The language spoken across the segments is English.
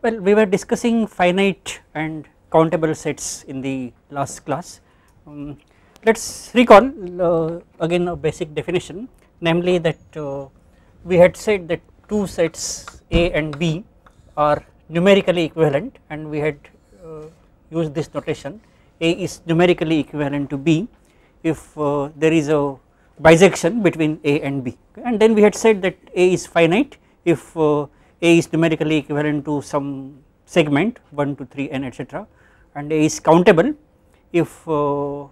Well, we were discussing finite and countable sets in the last class. Um, let us recall uh, again a basic definition namely that uh, we had said that two sets A and B are numerically equivalent and we had uh, used this notation A is numerically equivalent to B if uh, there is a bijection between A and B okay. and then we had said that A is finite if uh, A is numerically equivalent to some segment 1 to 3 n etc and A is countable if uh,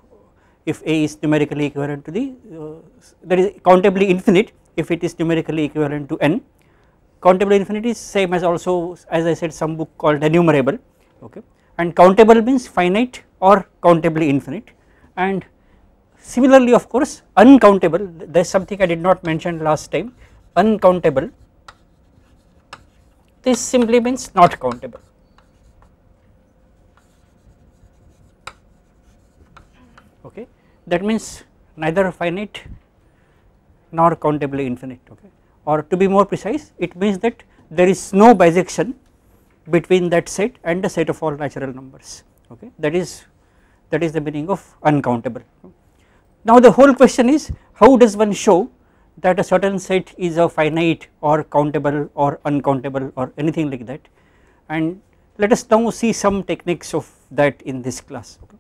if A is numerically equivalent to the uh, that is countably infinite if it is numerically equivalent to n. Countable infinite is same as also as I said some book called enumerable okay. And countable means finite or countably infinite. And similarly of course uncountable there is something I did not mention last time. Uncountable this simply means not countable. Okay? That means neither finite nor countably infinite okay? Or to be more precise it means that there is no bijection between that set and the set of all natural numbers okay? That is that is the meaning of uncountable. Now the whole question is how does one show that a certain set is a finite or countable or uncountable or anything like that and let us now see some techniques of that in this class. Okay.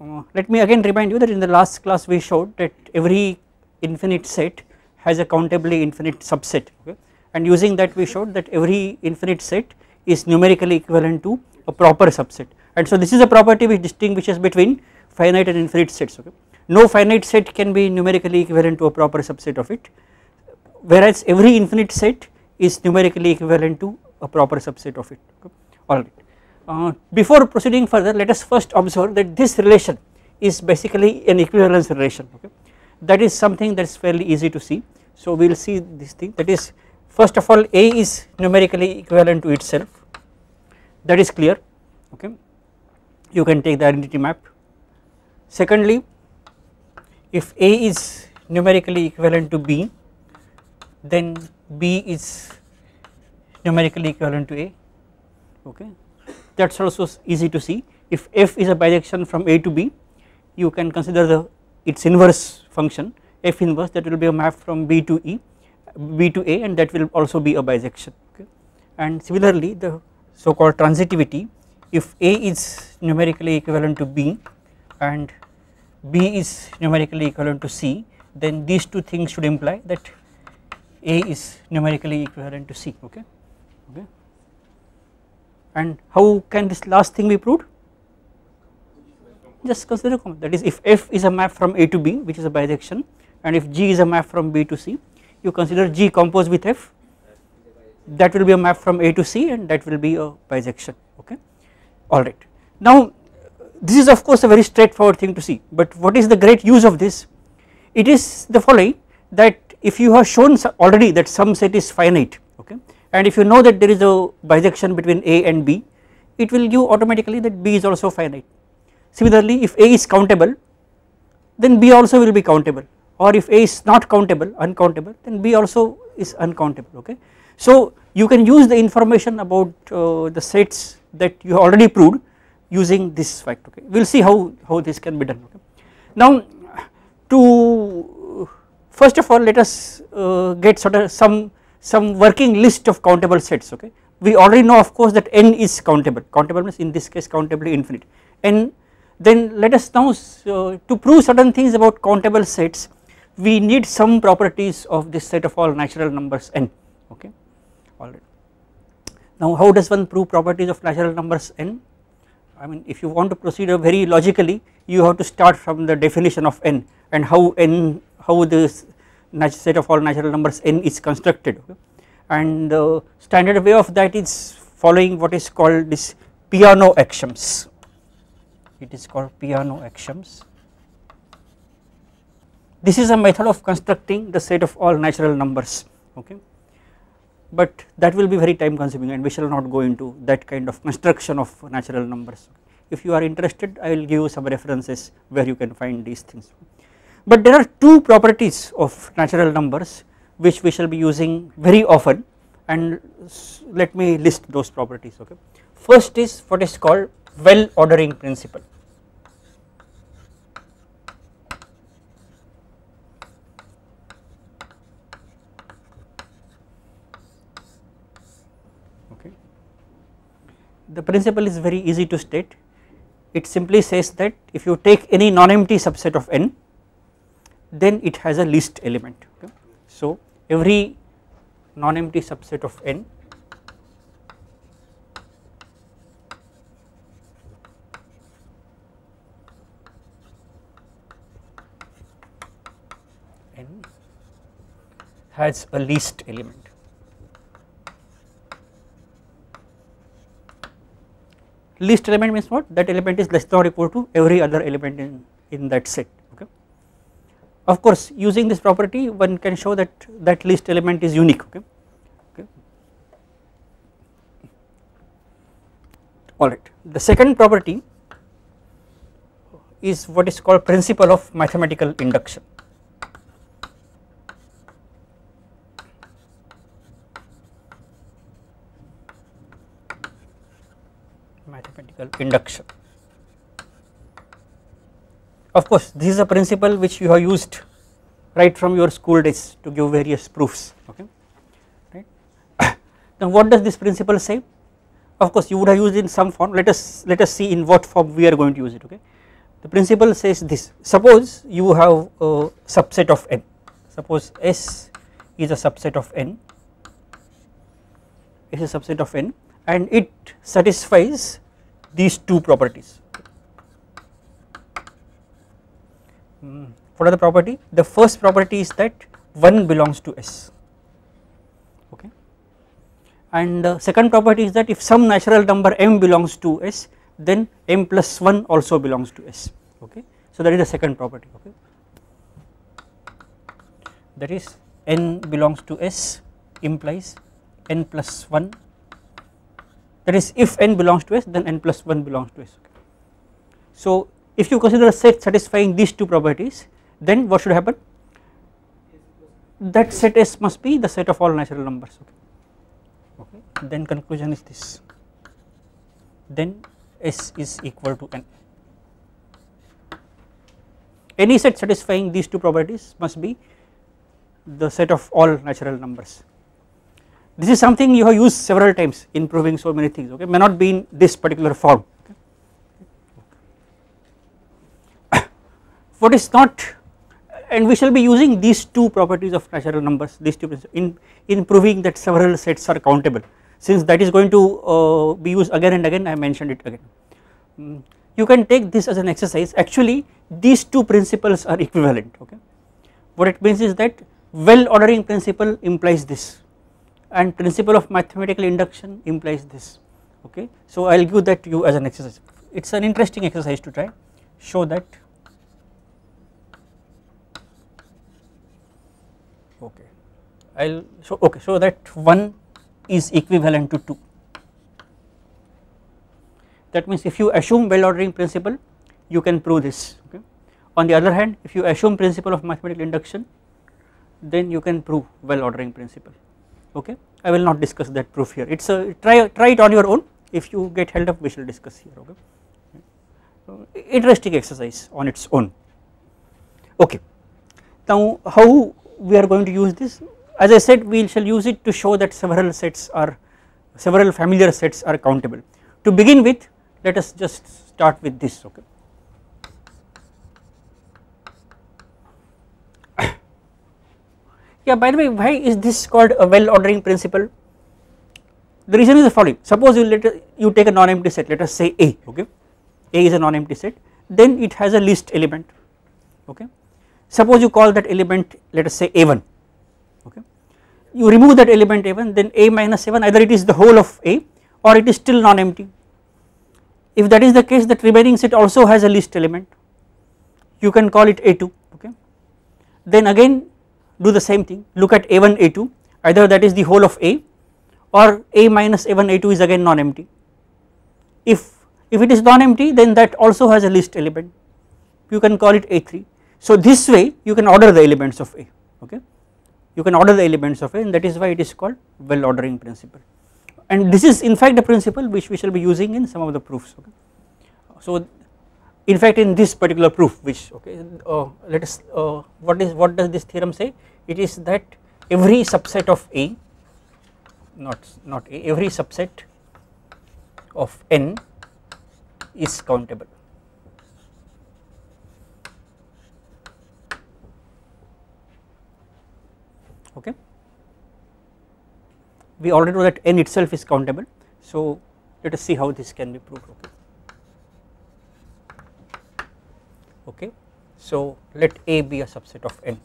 Uh, let me again remind you that in the last class we showed that every infinite set has a countably infinite subset okay and using that we showed that every infinite set is numerically equivalent to a proper subset and so this is a property which distinguishes between finite and infinite sets okay. No finite set can be numerically equivalent to a proper subset of it whereas every infinite set is numerically equivalent to a proper subset of it. Alright. Uh, before proceeding further let us first observe that this relation is basically an equivalence relation okay? That is something that is fairly easy to see. So we will see this thing. That is first of all A is numerically equivalent to itself. That is clear okay? You can take the identity map. Secondly if A is numerically equivalent to B then B is numerically equivalent to A okay? That is also easy to see. If f is a bijection from A to B you can consider the its inverse function. F inverse that will be a map from B to E B to A and that will also be a bijection okay? And similarly the so called transitivity if A is numerically equivalent to B and B is numerically equivalent to C then these two things should imply that A is numerically equivalent to C okay? Okay. And how can this last thing be proved? Just consider that is if f is a map from A to B which is a bijection and if G is a map from B to C you consider G composed with f that will be a map from A to C and that will be a bijection okay? Alright. Now this is of course a very straightforward thing to see but what is the great use of this it is the following that if you have shown already that some set is finite okay and if you know that there is a bijection between A and B it will give automatically that B is also finite. Similarly if A is countable then B also will be countable or if A is not countable uncountable then B also is uncountable okay. So you can use the information about uh, the sets that you already proved using this fact okay? We will see how, how this can be done okay. Now to first of all let us uh, get sort of some some working list of countable sets okay? We already know of course that n is countable. Countable means in this case countably infinite. N then let us now uh, to prove certain things about countable sets we need some properties of this set of all natural numbers n okay? Alright. Now how does one prove properties of natural numbers n I mean if you want to proceed very logically you have to start from the definition of n and how n how this set of all natural numbers n is constructed. And the standard way of that is following what is called this Peano axioms. It is called Peano axioms. This is a method of constructing the set of all natural numbers okay but that will be very time consuming and we shall not go into that kind of construction of natural numbers. If you are interested I will give you some references where you can find these things. But there are two properties of natural numbers which we shall be using very often and let me list those properties okay. First is what is called well ordering principle. Okay. The principle is very easy to state it simply says that if you take any non-empty subset of n then it has a least element okay. So every non-empty subset of n n has a least element least element means what that element is less than or equal to every other element in, in that set okay. Of course using this property one can show that that least element is unique okay. Alright the second property is what is called principle of mathematical induction. mathematical induction. Of course this is a principle which you have used right from your school days to give various proofs okay right. now what does this principle say? Of course you would have used in some form let us let us see in what form we are going to use it okay. The principle says this suppose you have a subset of n suppose S is a subset of n is a subset of n and it satisfies these two properties. What are the property? The first property is that 1 belongs to S okay and the second property is that if some natural number m belongs to S then m plus 1 also belongs to S okay. So that is the second property okay that is n belongs to S implies n plus 1 that is if n belongs to S then n plus 1 belongs to S. So if you consider a set satisfying these two properties then what should happen that set S must be the set of all natural numbers okay, okay. then conclusion is this then S is equal to n. Any set satisfying these two properties must be the set of all natural numbers this is something you have used several times in proving so many things okay? May not be in this particular form. What is not and we shall be using these two properties of natural numbers these two in in proving that several sets are countable. Since that is going to uh, be used again and again I mentioned it again. Um, you can take this as an exercise. Actually these two principles are equivalent okay? What it means is that well ordering principle implies this and principle of mathematical induction implies this okay. So I will give that to you as an exercise. It is an interesting exercise to try. Show that. Okay. I will show okay show that 1 is equivalent to 2 that means if you assume well ordering principle you can prove this okay. On the other hand if you assume principle of mathematical induction then you can prove well ordering principle okay? I will not discuss that proof here. It's a try try it on your own. If you get held up we shall discuss here okay? So, interesting exercise on its own. Okay. Now how we are going to use this? As I said we shall use it to show that several sets are several familiar sets are countable. To begin with let us just start with this okay Yeah, by the way, why is this called a well ordering principle? The reason is the following. Suppose you let you take a non-empty set. Let us say A. Okay, A is a non-empty set. Then it has a least element. Okay. Suppose you call that element let us say A1. Okay. You remove that element A1, then A minus A1 either it is the whole of A or it is still non-empty. If that is the case, that remaining set also has a least element. You can call it A2. Okay. Then again do the same thing. Look at a1 a2 either that is the whole of a or a minus a1 a2 is again non-empty. If if it is non-empty then that also has a least element. You can call it a3 so this way you can order the elements of a okay? You can order the elements of A and that is why it is called well ordering principle. And this is in fact the principle which we shall be using in some of the proofs okay. So in fact in this particular proof which okay uh, let us uh, what is what does this theorem say it is that every subset of A not not A every subset of n is countable. Okay? We already know that n itself is countable. So let us see how this can be proved. Okay? Okay so let a be a subset of n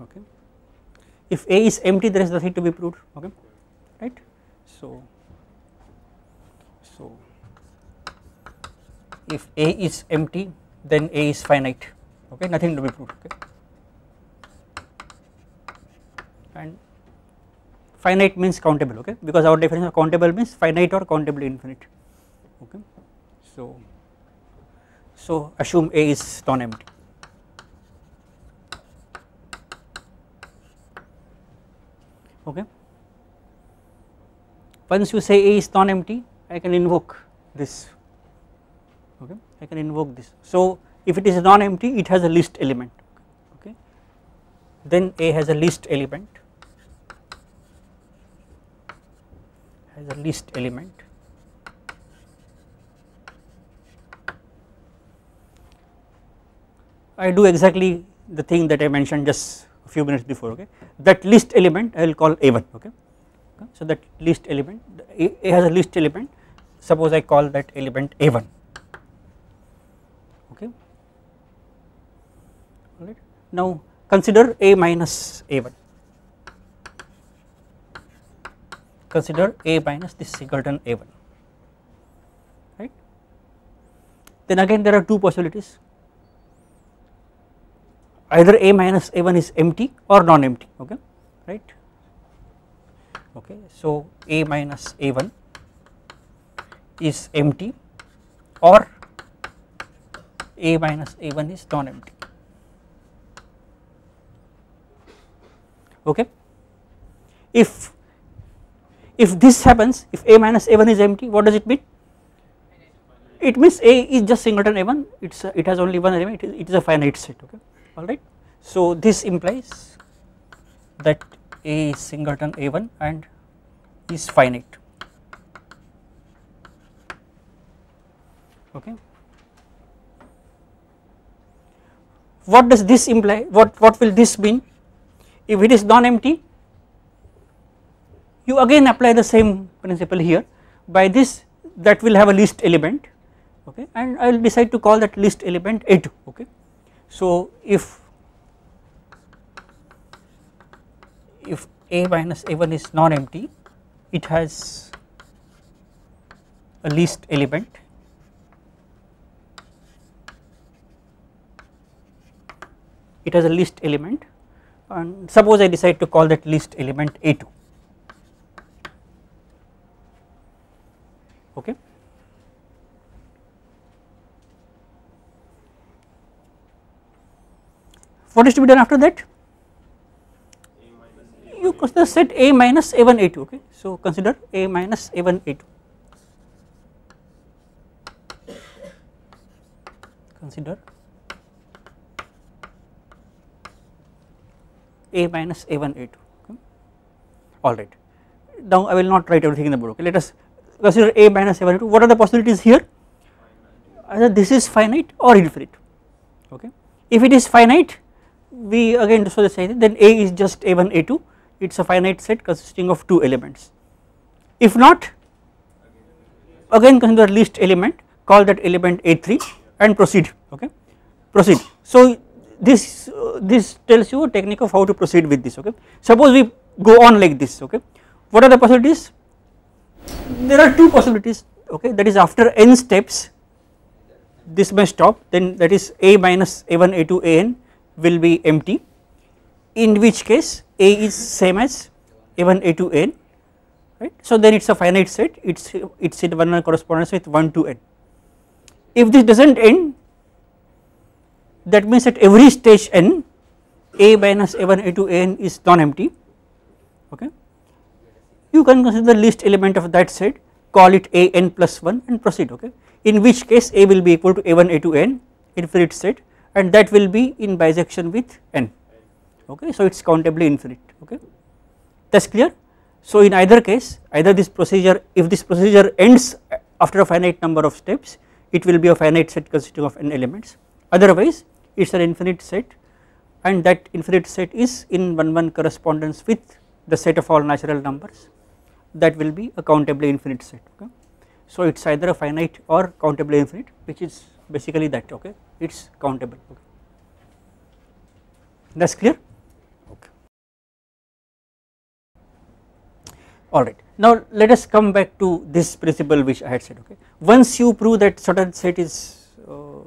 okay. If a is empty there is nothing to be proved. Okay. Right? So so if a is empty then a is finite. Okay? Nothing to be proved. Okay? And finite means countable. Okay? Because our definition of countable means finite or countably infinite. Okay? So so assume a is non empty okay. Once you say a is non empty I can invoke this. Okay. I can invoke this. So if it is non empty it has a least element. Okay. Then a has a least element. Has a least element. I do exactly the thing that I mentioned just few minutes before okay? That least element I will call a1 okay. So that least element a, a has a least element. Suppose I call that element a1 okay? Alright. Now consider a minus a1 consider a minus this singleton a1 right? Then again there are two possibilities either a minus a1 is empty or non empty okay right? Okay so a minus a1 is empty or a minus a1 is non empty okay? If if this happens if a minus a1 is empty what does it mean? It means a is just singleton a1 it's a, it has only one element it is, it is a finite set okay alright. So this implies that A is singleton A1 and is finite. Okay. What does this imply? What what will this mean? If it is non-empty you again apply the same principle here. By this that will have a least element. Okay. And I will decide to call that least element A2 okay so if if A minus A1 is non-empty it has a least element. It has a least element. And suppose I decide to call that least element A2 okay what is to be done after that? You consider set a minus a1 a2 okay? So consider a minus a1 a2 consider a minus a1 a2 okay. all right. Now I will not write everything in the book okay? Let us consider a minus a1 a2 what are the possibilities here? Either this is finite or infinite okay? If it is finite we again so the same thing then A is just A1 A2 it is a finite set consisting of two elements. If not again consider the least element call that element A3 and proceed okay? Proceed. So this uh, this tells you a technique of how to proceed with this okay. Suppose we go on like this okay? What are the possibilities? There are two possibilities okay? That is after n steps this may stop. Then that is a minus a1 a2 an will be empty in which case a is same as a1 a2 n right. So then it is a finite set it is it is in one correspondence with 1 to n. If this does not end that means at every stage n a minus a1 a2 N is non-empty okay you can consider the least element of that set call it a n plus 1 and proceed okay in which case a will be equal to a1 a2 n infinite set and that will be in bijection with n okay so it is countably infinite okay that is clear. So in either case either this procedure if this procedure ends after a finite number of steps it will be a finite set consisting of n elements otherwise it is an infinite set and that infinite set is in 1 1 correspondence with the set of all natural numbers that will be a countably infinite set okay. So it is either a finite or countably infinite which is basically that okay it is countable okay that is clear okay. Alright now let us come back to this principle which I had said okay once you prove that certain set is uh,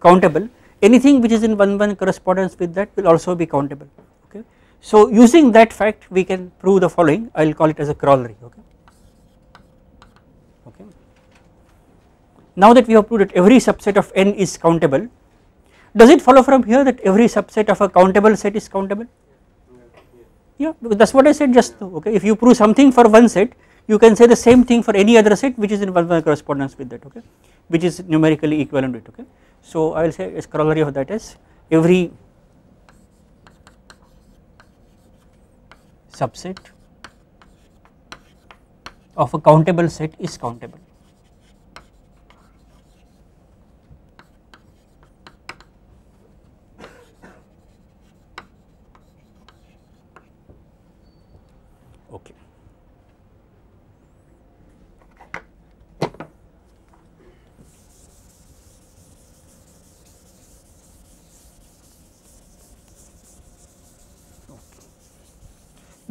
countable anything which is in 1 1 correspondence with that will also be countable okay. So using that fact we can prove the following I will call it as a corollary okay. Now that we have proved that every subset of n is countable does it follow from here that every subset of a countable set is countable yeah that is what I said just now okay if you prove something for one set you can say the same thing for any other set which is in 1 1 correspondence with that okay which is numerically equivalent with okay. So I will say as corollary of that is every subset of a countable set is countable.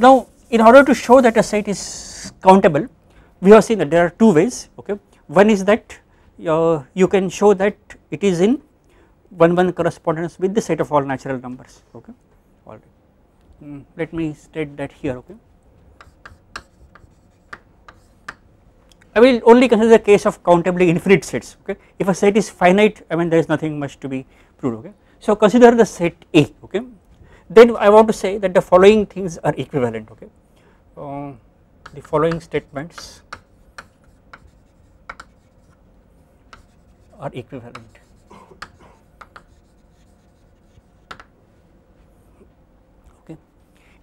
Now in order to show that a set is countable we have seen that there are two ways okay. One is that uh, you can show that it is in 1 1 correspondence with the set of all natural numbers okay. Alright mm, let me state that here okay. I will only consider the case of countably infinite sets okay. If a set is finite I mean there is nothing much to be proved okay. So consider the set A okay then I want to say that the following things are equivalent okay? Uh, the following statements are equivalent. Okay?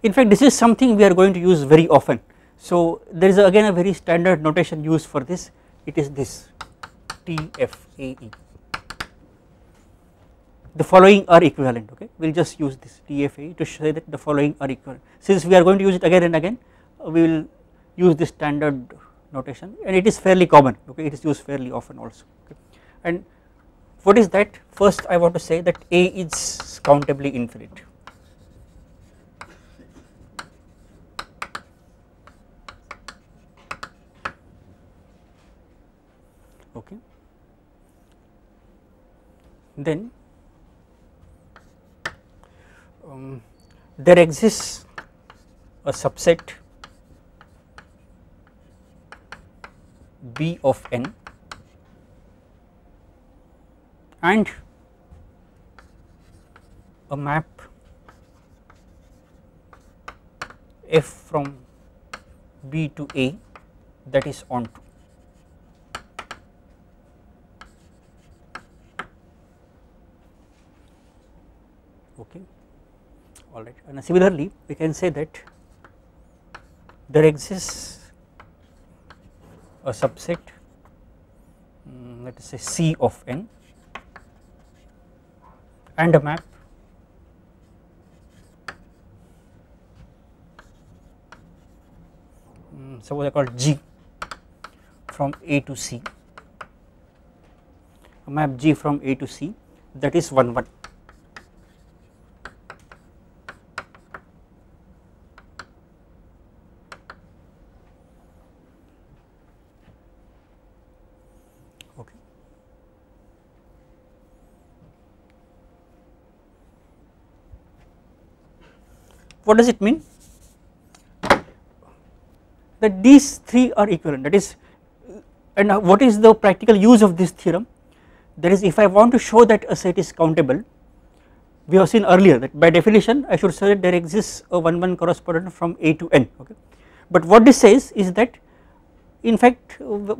In fact this is something we are going to use very often. So there is again a very standard notation used for this. It is this TFAE the following are equivalent okay? We will just use this TFA to say that the following are equivalent since we are going to use it again and again uh, we will use this standard notation and it is fairly common okay? It is used fairly often also okay. and what is that? First I want to say that A is countably infinite. Okay. Then um, there exists a subset B of n and a map f from B to A that is onto okay alright and similarly we can say that there exists a subset um, let us say C of n and a map um, suppose I call G from A to C. A map G from A to C that is 1 1 what does it mean? That these three are equivalent. That is and what is the practical use of this theorem? That is if I want to show that a set is countable we have seen earlier that by definition I should say that there exists a 1 1 correspondent from A to n okay. But what this says is that in fact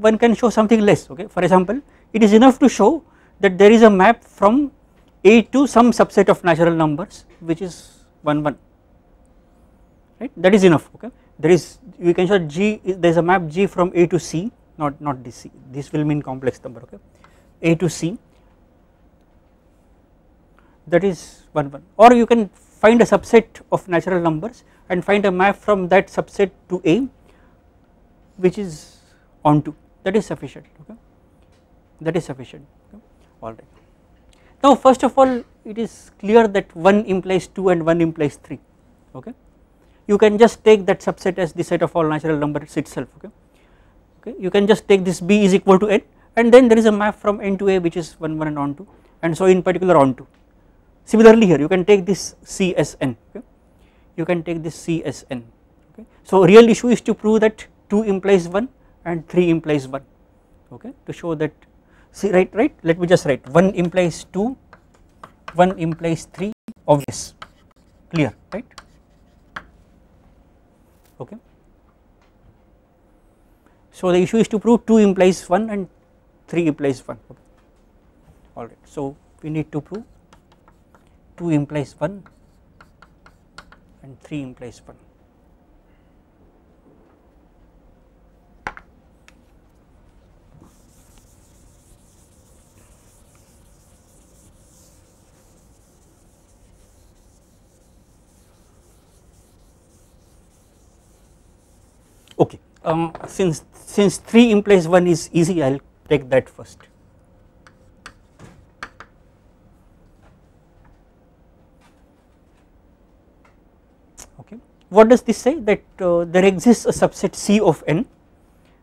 one can show something less okay? For example it is enough to show that there is a map from A to some subset of natural numbers which is 1 1 right? That is enough okay? There is we can show G there is a map G from A to C not not this C. This will mean complex number okay? A to C. That is 1 1 or you can find a subset of natural numbers and find a map from that subset to A which is onto that is sufficient okay? That is sufficient okay. all right. Now first of all it is clear that 1 implies 2 and 1 implies 3 okay you can just take that subset as the set of all natural numbers itself okay? Okay you can just take this b is equal to n and then there is a map from n to a which is 1 1 and onto and so in particular onto similarly here you can take this c as n okay? You can take this c as n okay? So real issue is to prove that 2 implies 1 and 3 implies 1 okay? To show that see right right? Let me just write. 1 implies 2 1 implies 3 obvious. Clear right okay. So the issue is to prove 2 implies 1 and 3 implies 1 okay. Alright so we need to prove 2 implies 1 and 3 implies 1 okay. Um, since since 3 implies 1 is easy I will take that first. Okay. What does this say? That uh, there exists a subset C of n,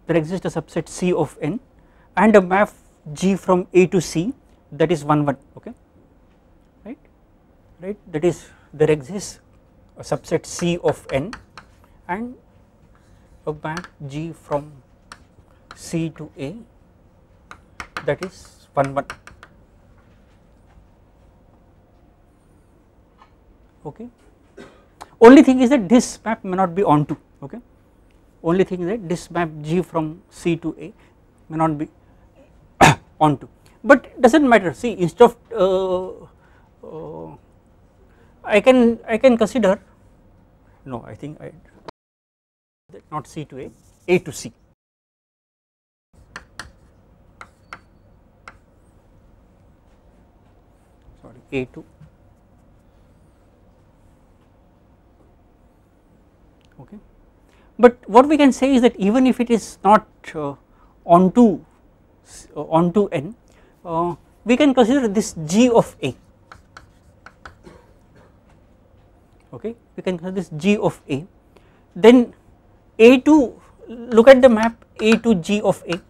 there exists a subset C of n and a map G from A to C. That is 1 1 okay. Right? Right? That is there exists a subset C of n and a map G from C to A that is 1 1 okay? Only thing is that this map may not be onto okay? Only thing is that this map G from C to A may not be onto but does not matter. See instead of uh, uh, I can I can consider no I think I not C to A, A to C. Sorry, A to okay. But what we can say is that even if it is not uh, onto uh, onto n, uh, we can consider this G of A. Okay, we can consider this G of A. Then a to look at the map A to G of A.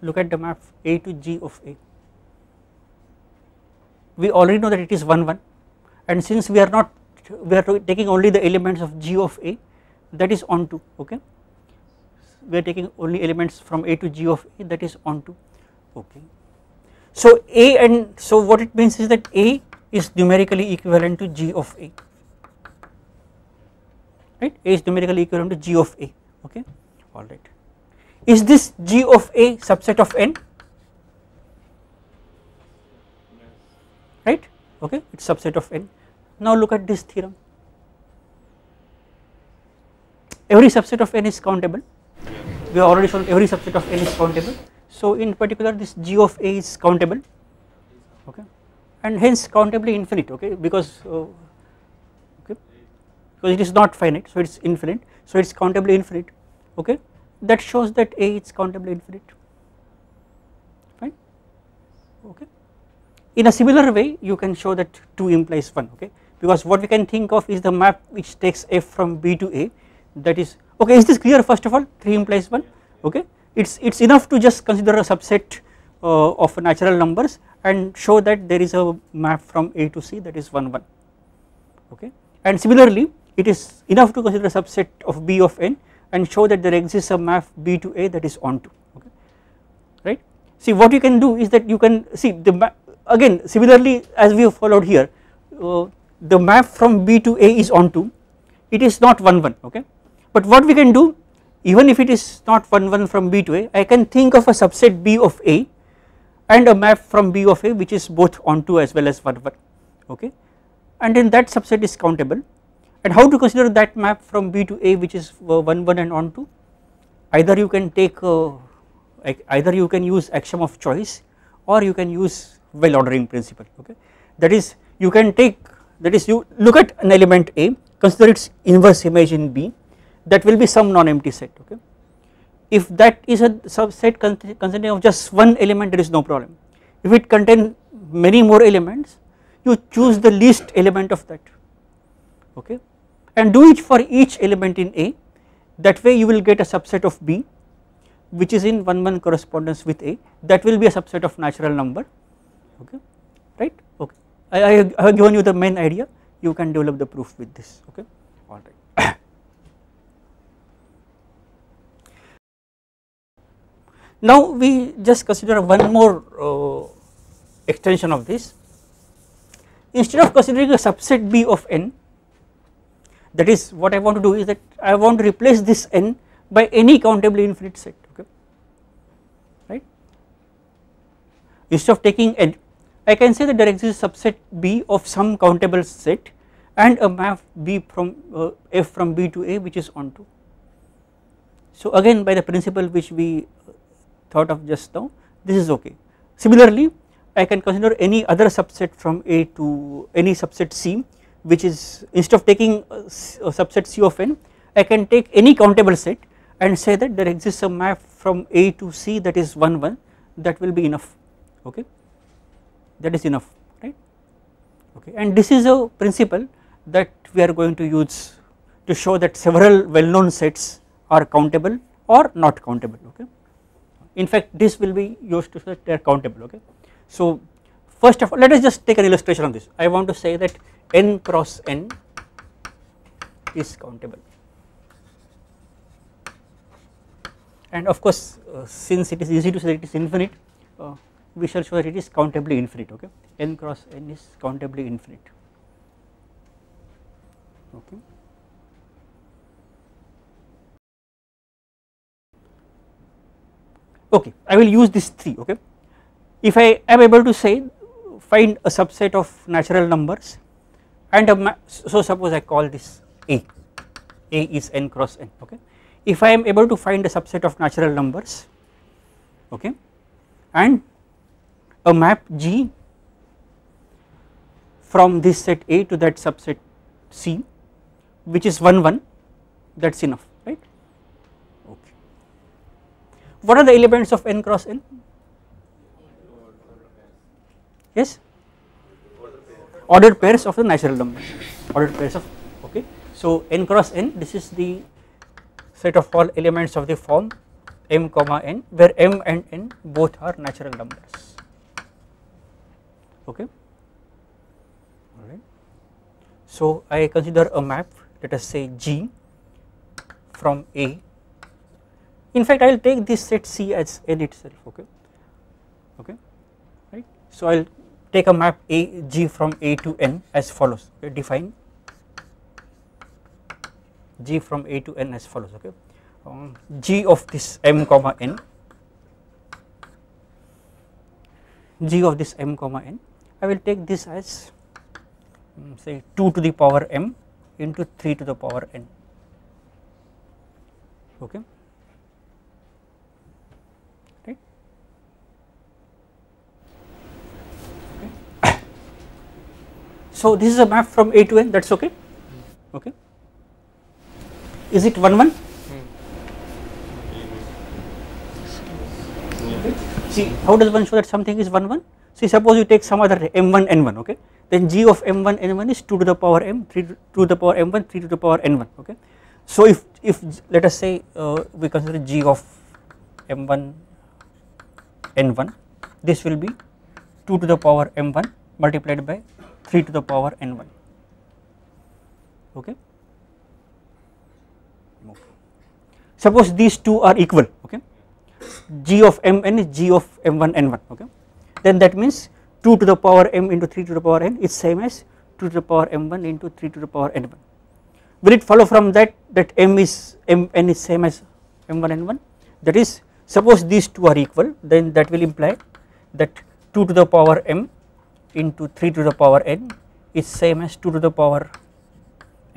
Look at the map A to G of A. We already know that it is 1 1 and since we are not we are taking only the elements of G of A that is onto okay? We are taking only elements from A to G of A that is onto okay? So A and so what it means is that A is numerically equivalent to G of A right? A is numerically equivalent to G of A okay? Alright. Is this G of A subset of n? Right? Okay it is subset of n. Now look at this theorem. Every subset of n is countable. We have already shown every subset of n is countable. So in particular this G of A is countable okay? And hence countably infinite okay? Because uh, because it is not finite so it is infinite so it is countably infinite okay? That shows that A is countably infinite fine okay. In a similar way you can show that 2 implies 1 okay? Because what we can think of is the map which takes f from B to A that is okay is this clear? First of all 3 implies 1 okay? It's it's enough to just consider a subset uh, of natural numbers and show that there is a map from A to C that is 1 1 okay? And similarly it is enough to consider a subset of B of n and show that there exists a map B to A that is onto okay right? See what you can do is that you can see the again similarly as we have followed here uh, the map from B to A is onto. It is not 1 1 okay? But what we can do even if it is not 1 1 from B to A I can think of a subset B of A and a map from B of A which is both onto as well as 1 1 okay? And then that subset is countable and how to consider that map from B to A which is uh, 1 1 and onto either you can take uh, either you can use axiom of choice or you can use well ordering principle okay? That is you can take that is you look at an element A consider its inverse image in B that will be some non-empty set okay? If that is a subset consisting of just one element there is no problem. If it contain many more elements you choose the least element of that okay and do it for each element in A. That way you will get a subset of B which is in 1 1 correspondence with A. That will be a subset of natural number. Okay? Right? Okay. I, I have given you the main idea. You can develop the proof with this. Okay? Alright. now we just consider one more uh, extension of this. Instead of considering a subset B of n that is what I want to do is that I want to replace this n by any countably infinite set okay? Right? Instead of taking n I can say that there exists a subset B of some countable set and a map B from uh, f from B to A which is onto. So again by the principle which we thought of just now this is okay. Similarly I can consider any other subset from A to any subset C which is instead of taking a, subset C of n I can take any countable set and say that there exists a map from A to C that is 1 1 that will be enough okay? That is enough right? Okay and this is a principle that we are going to use to show that several well known sets are countable or not countable okay? In fact this will be used to say that they are countable okay? So first of all let us just take an illustration of this. I want to say that n cross n is countable. And of course uh, since it is easy to say it is infinite uh, we shall show that it is countably infinite okay? n cross n is countably infinite. Okay. Okay I will use this 3 okay? If I am able to say find a subset of natural numbers and a so suppose I call this A, A is n cross n okay. If I am able to find a subset of natural numbers okay and a map G from this set A to that subset C which is 1 1 that is enough right okay. What are the elements of n cross n? yes ordered pairs of the natural numbers ordered pairs of okay. So n cross n this is the set of all elements of the form m comma n where m and n both are natural numbers okay. Alright. So I consider a map let us say G from A. In fact I will take this set C as n itself okay. Okay. Right. So I will take a map A G from A to N as follows. Okay define. G from A to N as follows okay. Um, G of this M comma N. G of this M comma N. I will take this as um, say 2 to the power M into 3 to the power N. Okay So this is a map from A to N that is okay. Okay. Is it 1 1 see how does one show that something is 1 1 see suppose you take some other m1 n1 okay? Then g of m1 n1 is 2 to the power m 3 to the power m1 3 to the power n1 okay? So if if let us say uh, we consider g of m1 n1 this will be 2 to the power m1 multiplied by 3 to the power n1 okay? Suppose these two are equal okay? G of mn is g of m1 n1 okay? Then that means 2 to the power m into 3 to the power n is same as 2 to the power m1 into 3 to the power n1 will it follow from that that m is mn is same as m1 n1 that is suppose these two are equal then that will imply that 2 to the power m into 3 to the power n is same as 2 to the power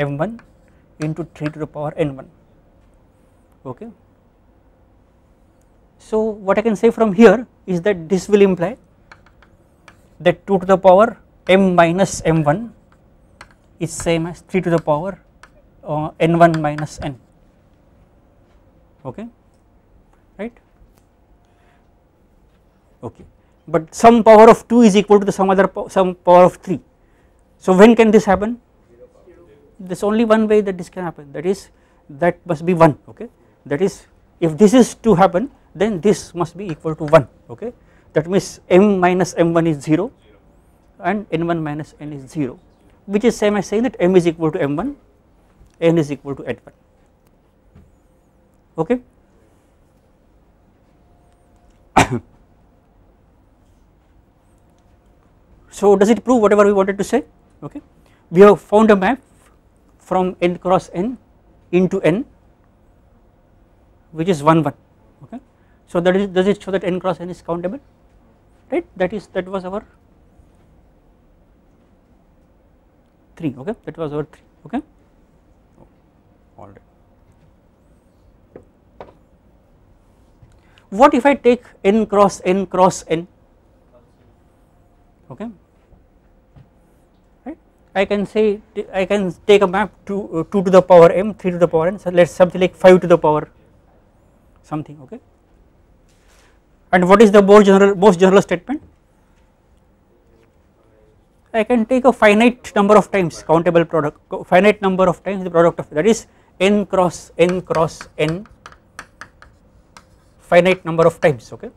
m1 into 3 to the power n1 okay. So what I can say from here is that this will imply that 2 to the power m minus m1 is same as 3 to the power uh, n1 minus n. Okay. Right? Okay but some power of 2 is equal to the some other po some power of 3 so when can this happen? There is only one way that this can happen. That is that must be 1 okay? That is if this is to happen then this must be equal to 1 okay? That means m minus m1 is 0 and n1 minus n is 0 which is same as saying that m is equal to m1 n is equal to n1 okay so does it prove whatever we wanted to say? Okay. We have found a map from n cross n into n which is 1 1 okay. So that is does it show that n cross n is countable? Right? That is that was our 3 okay. That was our 3 okay. All right. What if I take n cross n cross n? Okay I can say I can take a map to uh, 2 to the power m 3 to the power n so let us something like 5 to the power something okay? And what is the most general most general statement? I can take a finite number of times countable product finite number of times the product of that is n cross n cross n finite number of times okay?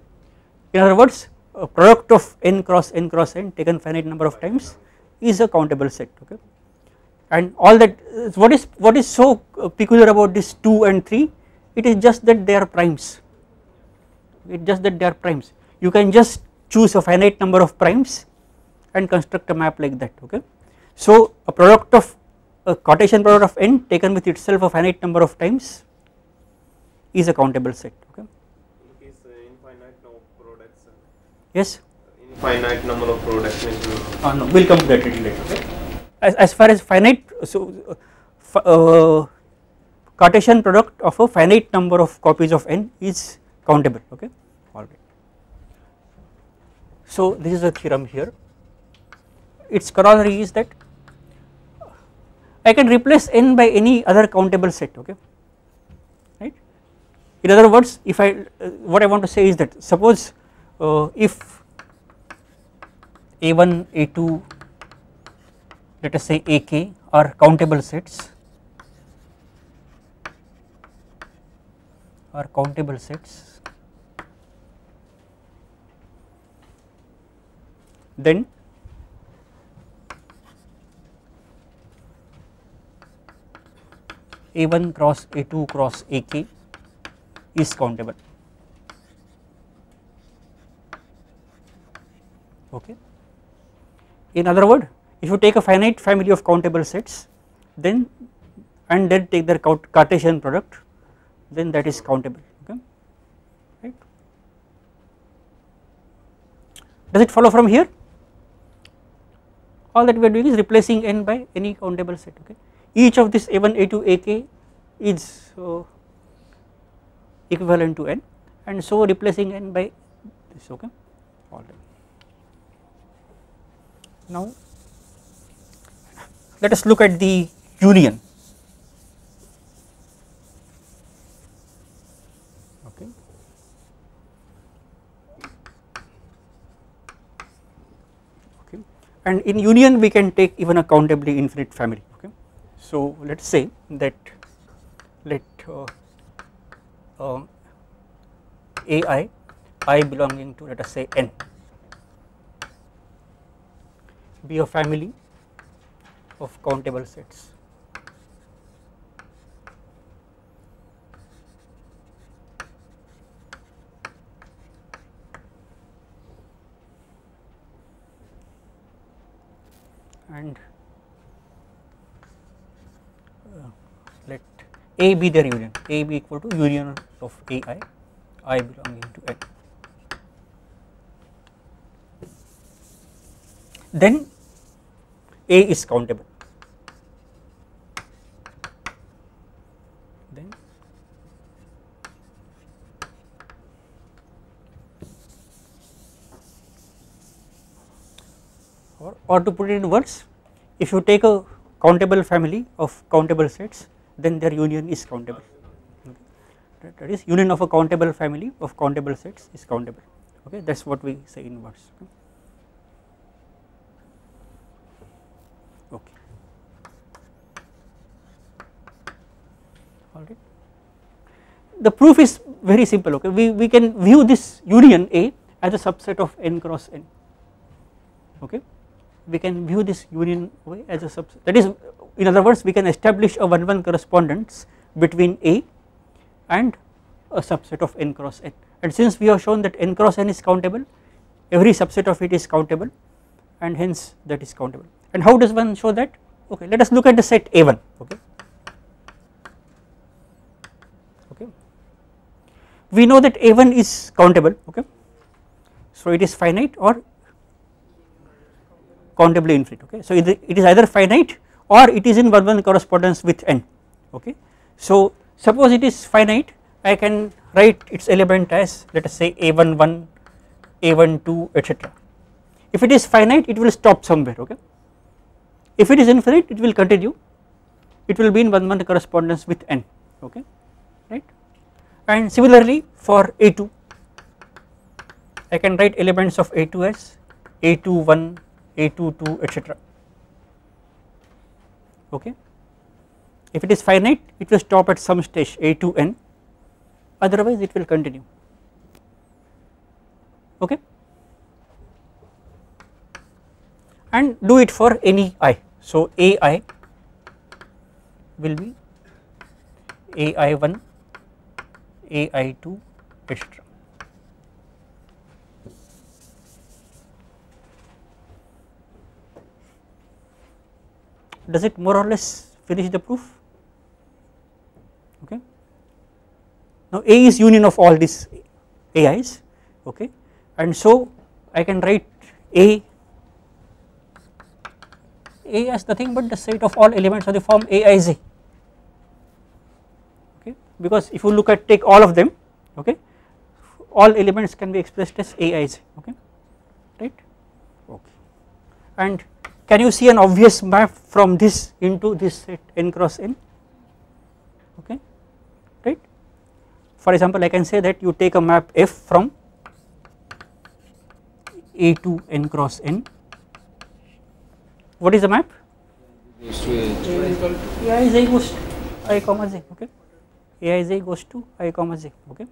In other words a product of n cross n cross n taken finite number of times is a countable set okay? And all that what is what is so peculiar about this 2 and 3 it is just that they are primes. It just that they are primes. You can just choose a finite number of primes and construct a map like that okay? So a product of a Cartesian product of n taken with itself a finite number of times is a countable set okay? Is infinite no products. Yes infinite number of products uh, no we will come to that little later okay? As, as far as finite so uh, uh, Cartesian product of a finite number of copies of n is countable okay? Alright. So this is a theorem here. Its corollary is that I can replace n by any other countable set okay? Right? In other words if I uh, what I want to say is that suppose uh, if a1 a2 let us say ak are countable sets are countable sets. Then a1 cross a2 cross ak is countable. Okay in other word if you take a finite family of countable sets then and then take their Cartesian product then that is countable okay? Right? Does it follow from here? All that we are doing is replacing n by any countable set okay? Each of this a1 a2 ak is uh, equivalent to n and so replacing n by this okay? All right now let us look at the union. Okay. Okay. And in union we can take even a countably infinite family. Okay. So let us say that let uh, uh, belonging to let us say n be a family of countable sets. and uh, let A be their union, A be equal to union of AI, belonging to N. Then A is countable. Then or, or to put it in words if you take a countable family of countable sets then their union is countable okay. that, is union of a countable family of countable sets is countable okay that is what we say in words okay. All right the proof is very simple okay. We, we can view this union A as a subset of n cross n okay. We can view this union way as a subset that is in other words we can establish a one one correspondence between A and a subset of n cross n. And since we have shown that n cross n is countable every subset of it is countable and hence that is countable. And how does one show that? Okay let us look at the set A1 okay okay we know that A1 is countable okay. So it is finite or countably infinite okay. So it is either finite or it is in one correspondence with n okay. So suppose it is finite I can write its element as let us say a11 a12 etc if it is finite it will stop somewhere okay. If it is infinite it will continue. It will be in one one correspondence with n okay and similarly for a2 I can write elements of a2 as a21 a22 etc okay. If it is finite it will stop at some stage A2n otherwise it will continue. Okay. And do it for any i. So ai will be ai1 ai2 etc does it more or less finish the proof? Okay. Now a is union of all these ai's okay. And so I can write a a as nothing but the set of all elements of the form okay because if you look at take all of them okay all elements can be expressed as aij okay right? Okay. And can you see an obvious map from this into this set n cross n? Okay right? For example I can say that you take a map f from a to n cross n. What is the map? Goes to a a i j goes to i comma j okay a i j goes to i comma j okay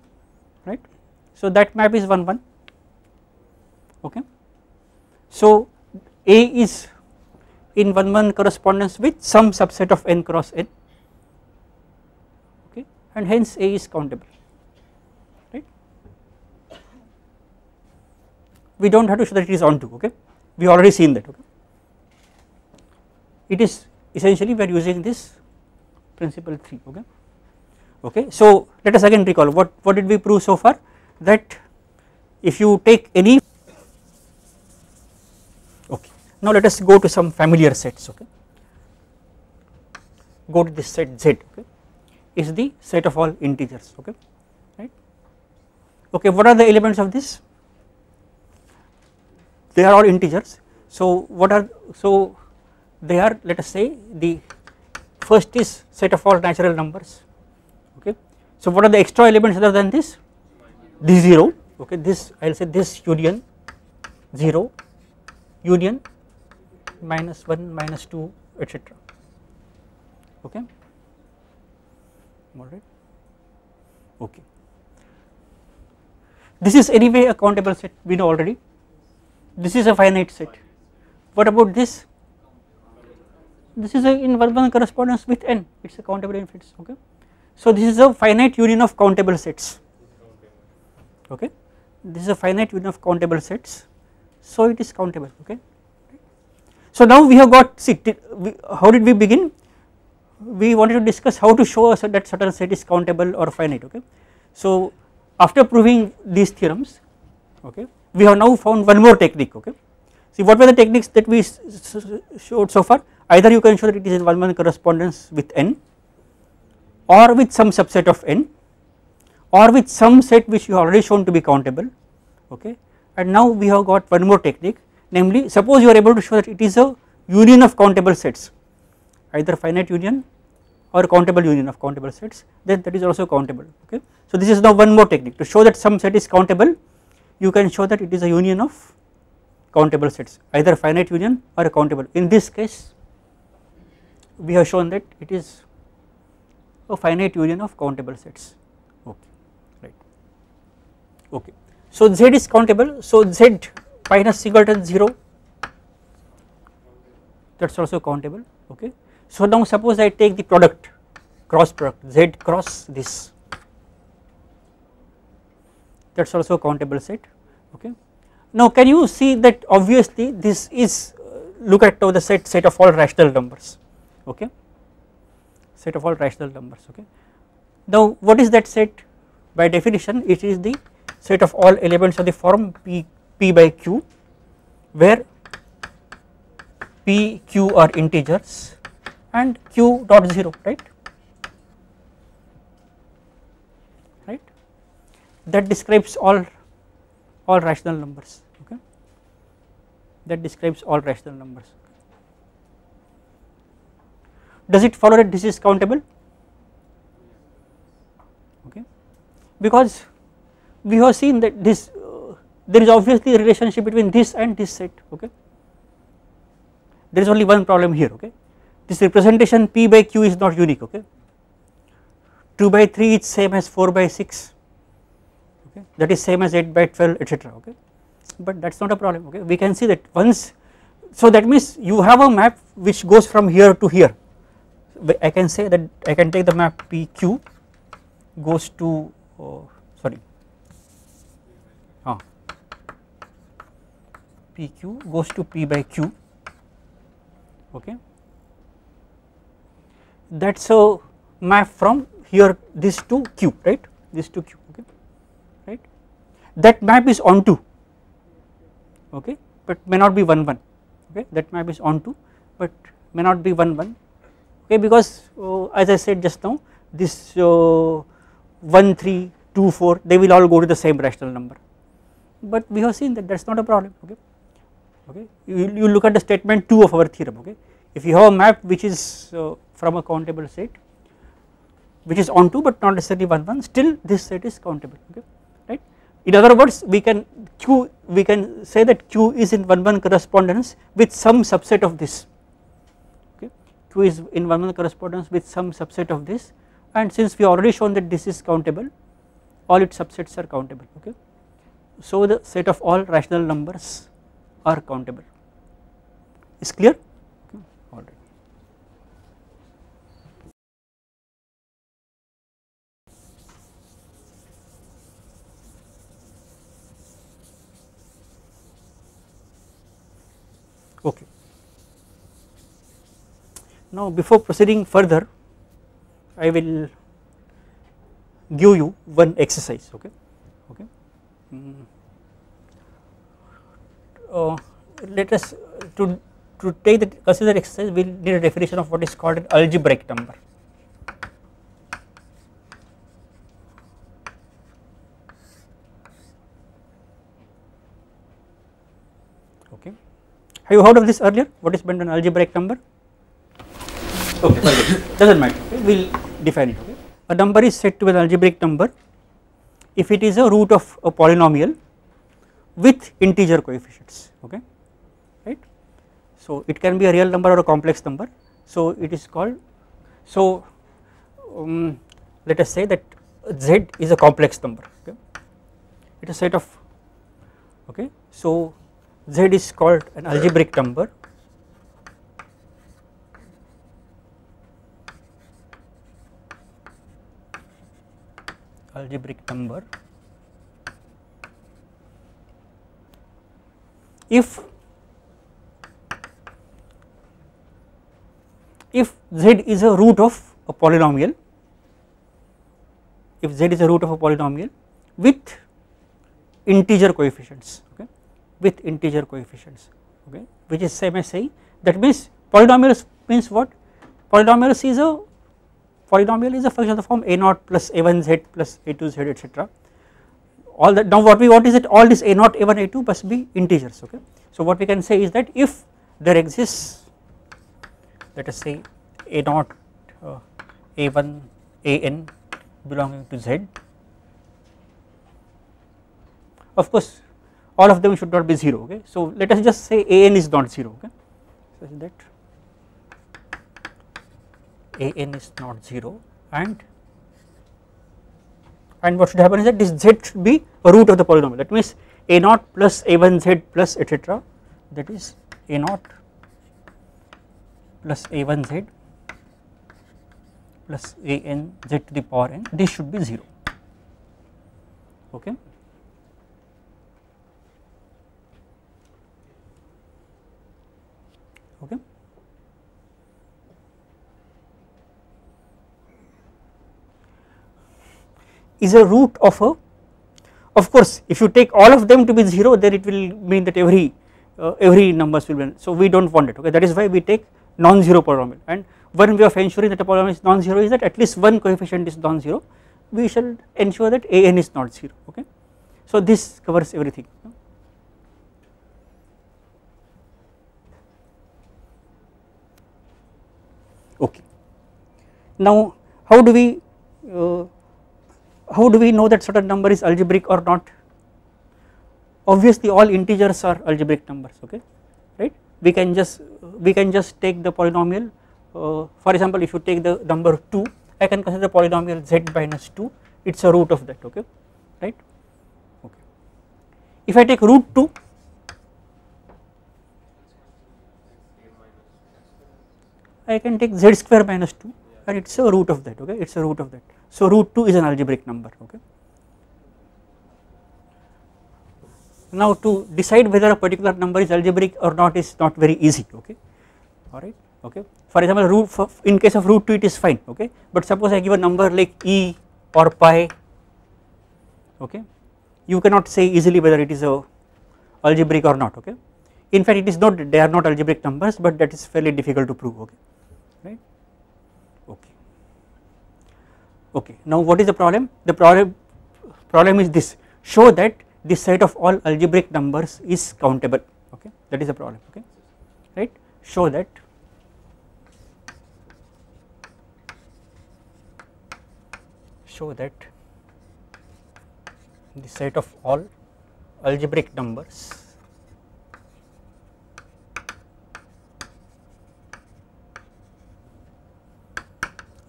right. So that map is 1 1 okay. So a is in one one correspondence with some subset of n cross n okay and hence A is countable right. We do not have to show that it is onto okay. We already seen that okay. It is essentially we are using this principle 3 okay okay. So let us again recall what what did we prove so far? That if you take any okay. Now let us go to some familiar sets okay? Go to this set z okay? Is the set of all integers okay? Right? Okay. What are the elements of this? They are all integers. So what are so they are let us say the first is set of all natural numbers so what are the extra elements other than this? This 0 okay this I will say this union 0 union minus 1 minus 2 etc okay? Alright okay. This is anyway a countable set we know already. This is a finite set. What about this? This is a in one correspondence with n it is a countable infinite okay so this is a finite union of countable sets. Okay? This is a finite union of countable sets. So it is countable. Okay? So now we have got see how did we begin? We wanted to discuss how to show us that certain set is countable or finite. Okay. So after proving these theorems okay we have now found one more technique. Okay? See what were the techniques that we showed so far? Either you can show that it is in one one correspondence with n or with some subset of n or with some set which you already shown to be countable okay and now we have got one more technique namely suppose you are able to show that it is a union of countable sets either finite union or countable union of countable sets then that is also countable okay. So this is now one more technique to show that some set is countable you can show that it is a union of countable sets either finite union or countable in this case we have shown that it is a finite union of countable sets. Okay. Right. Okay. So z is countable. So z minus singleton 0 that is also countable. Okay. So now suppose I take the product cross product z cross this. That is also countable set. Okay. Now can you see that obviously this is uh, look at the set set of all rational numbers. Okay set of all rational numbers okay. Now what is that set? By definition it is the set of all elements of the form p p by q where p q are integers and q dot 0 right? Right? That describes all all rational numbers okay. That describes all rational numbers does it follow that this is countable? Okay. Because we have seen that this uh, there is obviously a relationship between this and this set okay. There is only one problem here okay. This representation p by q is not unique okay. 2 by 3 is same as 4 by 6 okay. That is same as 8 by 12 etc okay. But that is not a problem okay. We can see that once so that means you have a map which goes from here to here I can say that I can take the map PQ goes to oh, sorry. Ah, PQ goes to P by Q. Okay. That is a map from here this to Q right? This to Q okay. Right? That map is onto okay but may not be 1 1 okay. That map is onto but may not be 1 1 okay because uh, as I said just now this uh, 1 3 2 4 they will all go to the same rational number. But we have seen that that is not a problem okay? Okay you, you look at the statement 2 of our theorem okay? If you have a map which is uh, from a countable set which is onto but not necessarily 1 1 still this set is countable okay? Right? In other words we can q we can say that q is in 1 1 correspondence with some subset of this q is in 1 1 correspondence with some subset of this. And since we already shown that this is countable all its subsets are countable okay? So the set of all rational numbers are countable. Is clear? Okay now before proceeding further i will give you one exercise okay? Okay. Mm. uh, let us to to take the consider exercise we need a definition of what is called an algebraic number. Okay. Have you heard of this earlier? What is meant an algebraic number okay does not matter. We will define it okay? A number is said to be an algebraic number if it is a root of a polynomial with integer coefficients okay? Right? So it can be a real number or a complex number. So it is called so um, let us say that z is a complex number okay? It is a set of okay? So z is called an algebraic number algebraic number. If if z is a root of a polynomial if z is a root of a polynomial with integer coefficients okay with integer coefficients okay which is same as saying that means polynomials means what? Polynomials is a polynomial is a function of the form a naught plus a1z plus a2z etc all that now what we want is that all this a naught a1 a2 must be integers okay. So what we can say is that if there exists let us say a naught uh, a1 an belonging to z of course all of them should not be 0 okay. So let us just say an is not 0 okay. Such that an is not 0 and and what should happen is that this z should be a root of the polynomial that means a naught plus a1z plus etc that is a naught plus a1z plus a n z to the power n this should be 0 okay. Okay. Is a root of a of course if you take all of them to be 0 then it will mean that every uh, every numbers will be so we do not want it okay that is why we take non-zero polynomial and one way of ensuring that a polynomial is non-zero is that at least one coefficient is non-zero we shall ensure that a n is not 0 okay. So this covers everything. Okay. Now how do we uh, how do we know that certain number is algebraic or not? Obviously all integers are algebraic numbers okay? Right? We can just we can just take the polynomial uh, for example if you take the number 2 I can consider the polynomial z minus 2 it is a root of that okay? Right? Okay. If I take root 2 I can take z square minus 2 and it is a root of that okay? It is a root of that. So root 2 is an algebraic number okay? Now to decide whether a particular number is algebraic or not is not very easy okay? Alright okay? For example root for in case of root 2 it is fine okay? But suppose I give a number like e or pi okay? You cannot say easily whether it is a algebraic or not okay? In fact it is not they are not algebraic numbers but that is fairly difficult to prove okay right okay okay now what is the problem? The problem problem is this. Show that the set of all algebraic numbers is countable. Okay that is the problem. Okay right? Show that. Show that the set of all algebraic numbers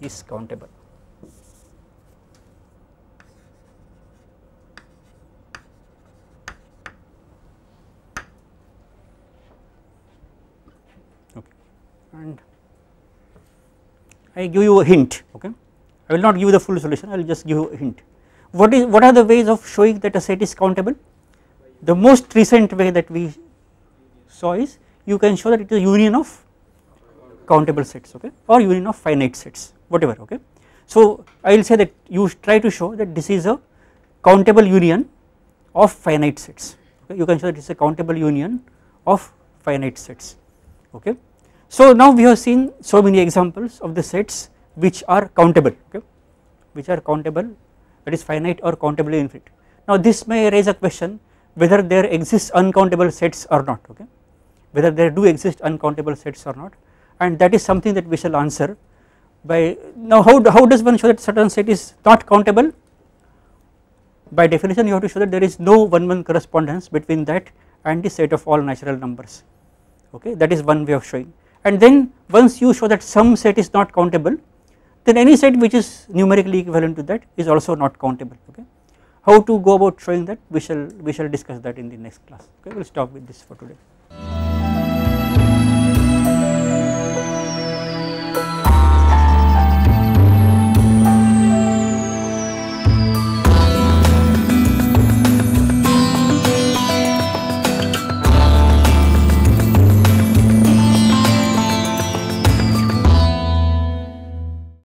is countable. And I give you a hint okay? I will not give you the full solution I will just give you a hint. What is what are the ways of showing that a set is countable? The most recent way that we saw is you can show that it is a union of countable sets okay? Or union of finite sets whatever okay. So I will say that you try to show that this is a countable union of finite sets. Okay you can show that it is a countable union of finite sets okay. So now we have seen so many examples of the sets which are countable okay which are countable that is finite or countably infinite. Now this may raise a question whether there exists uncountable sets or not okay whether there do exist uncountable sets or not and that is something that we shall answer by now how, how does one show that certain set is not countable by definition you have to show that there is no one one correspondence between that and the set of all natural numbers okay that is one way of showing and then once you show that some set is not countable then any set which is numerically equivalent to that is also not countable okay. How to go about showing that? We shall we shall discuss that in the next class okay. We will stop with this for today